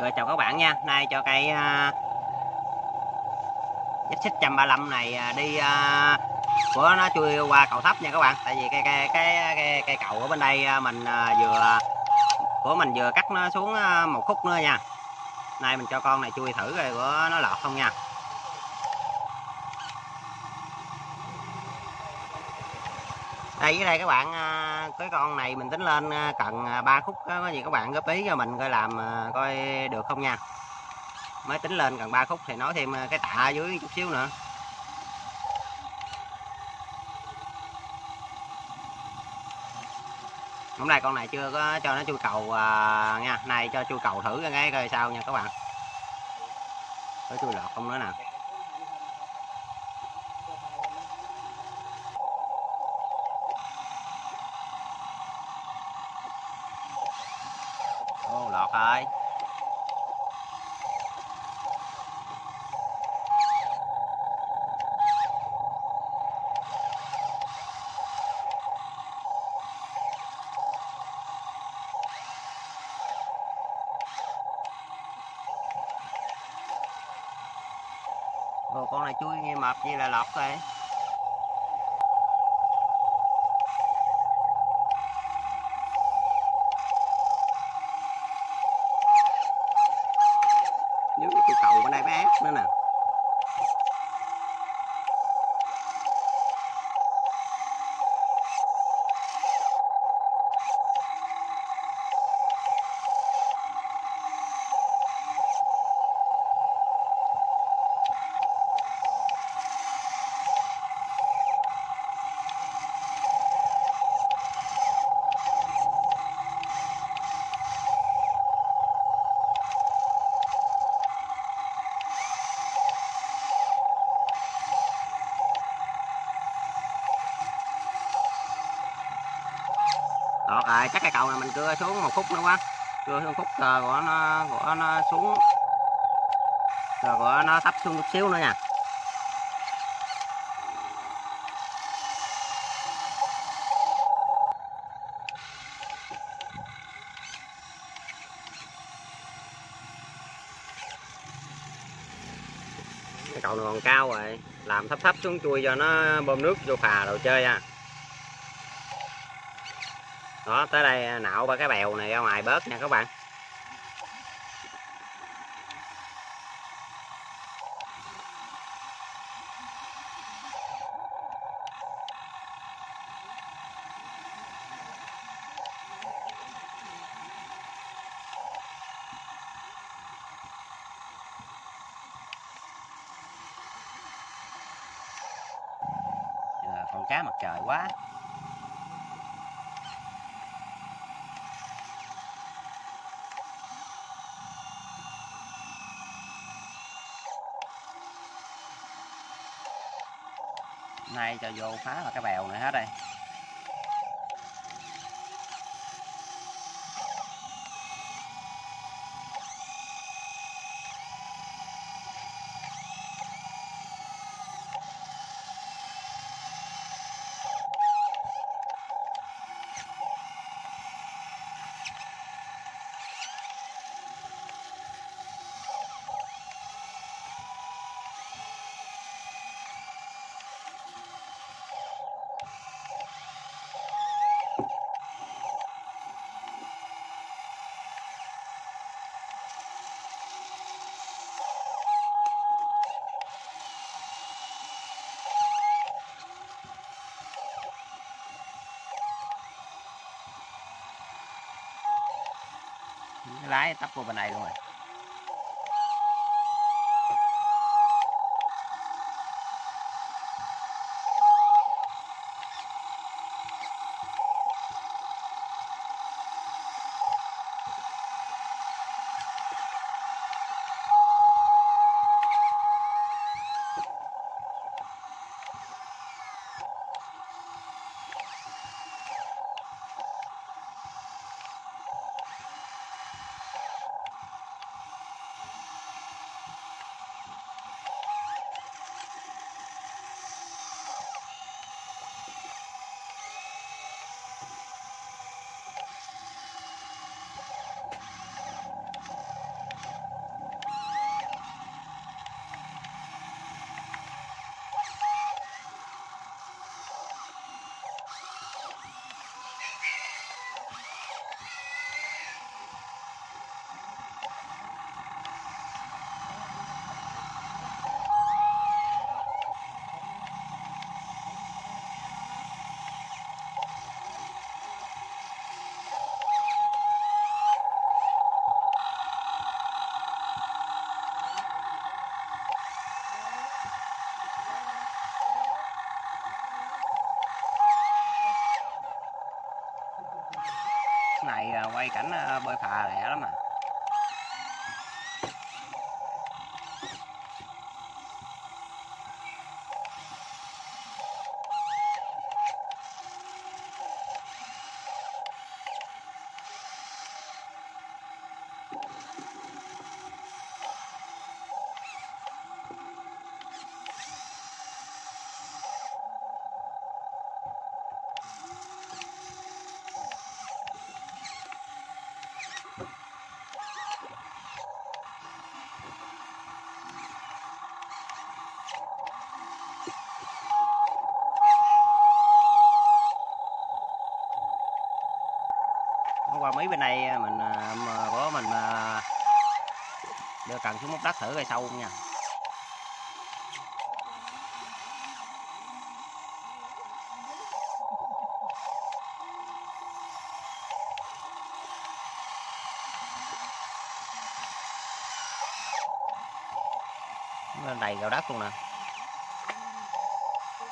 Rồi chào các bạn nha, nay cho cây uh, à, xích 135 này à, đi uh, của nó chui qua cầu thấp nha các bạn. Tại vì cái cái cái cái, cái cầu ở bên đây mình uh, vừa của mình vừa cắt nó xuống một khúc nữa nha. Nay mình cho con này chui thử rồi của nó lọt không nha. đây với đây các bạn cái con này mình tính lên ờ, cần ờ, 3 khúc ờ, có gì các bạn góp ý cho mình coi làm coi được không nha. Mới tính lên cần 3 khúc thì nói thêm cái tạ dưới chút xíu nữa. Hôm nay con này chưa có cho nó chui cầu à, nha. Nay cho chui cầu thử cái coi sao nha các bạn. Có chui lọt không nữa nè ô lọt rồi. Ồ, con này chui mập như là lọc rồi. Cái cầu bên đây bé nữa nè đọt rồi chắc cái cầu này mình cưa xuống một khúc nữa quá. Cưa xuống khúc ờ, rồi của nó của nó xuống. Ờ, rồi của nó thấp xuống chút xíu nữa nha. Cái cầu này còn cao rồi. Làm thấp thấp xuống chui cho nó bơm nước vô phà đồ chơi à đó, tới đây à, nạo ba cái bèo này ra ngoài bớt nha các bạn. Con cá mặt trời quá. Nay cho vô phá là cái bèo này hết đây. Lái tấp vô bên này luôn rồi. Quay cảnh ờ, bơi phà lẹ lắm mà qua mấy bên đây à, mình à, có mình à, đưa cần xuống múc đất thử coi sâu không nha. Đầy gạo đất luôn nè.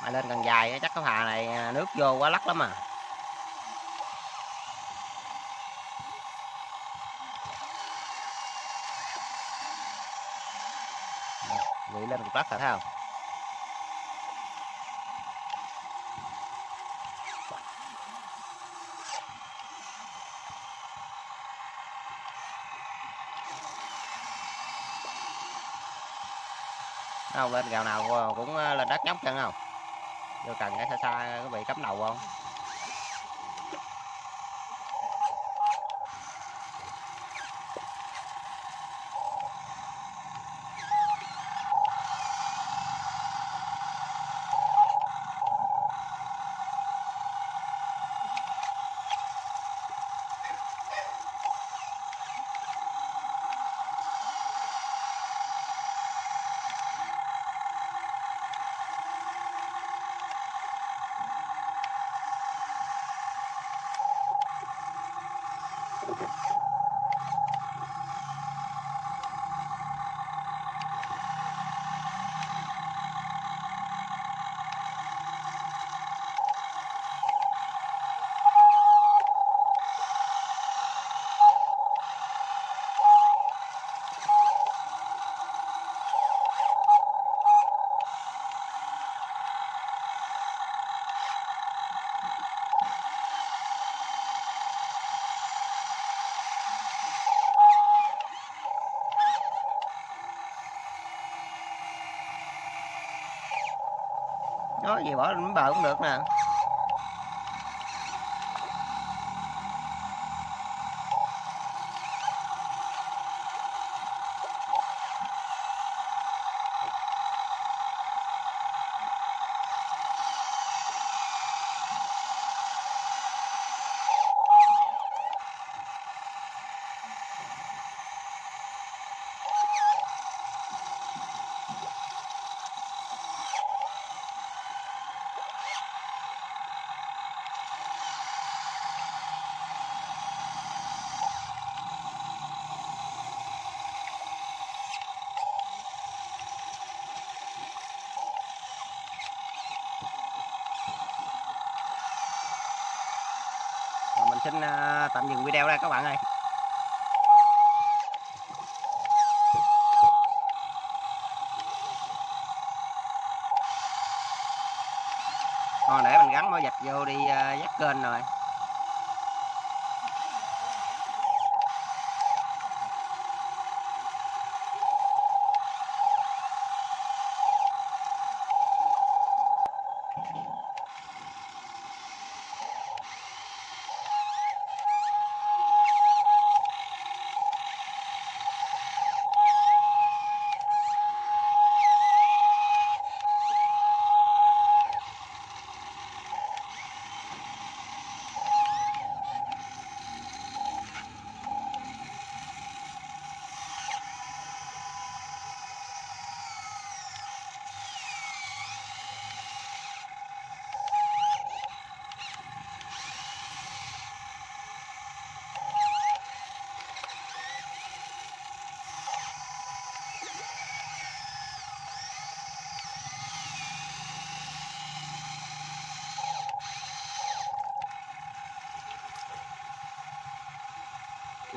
Mà lên cần dài chắc cái phà này nước vô quá lắc lắm à. Với lên của bác khả thảo không? Lên gào nào cũng à, lên đất nhóc chân không? Vô cần cái xa xa có bị cắm đầu không? Gì bỏ lên bờ cũng được nè. Xin ờ, tạm dừng video đây các bạn ơi. Còn để mình gắn mối vạch vô đi ờ, dắt kênh rồi.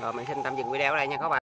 Rồi mình xin tạm dừng video ở đây nha các bạn.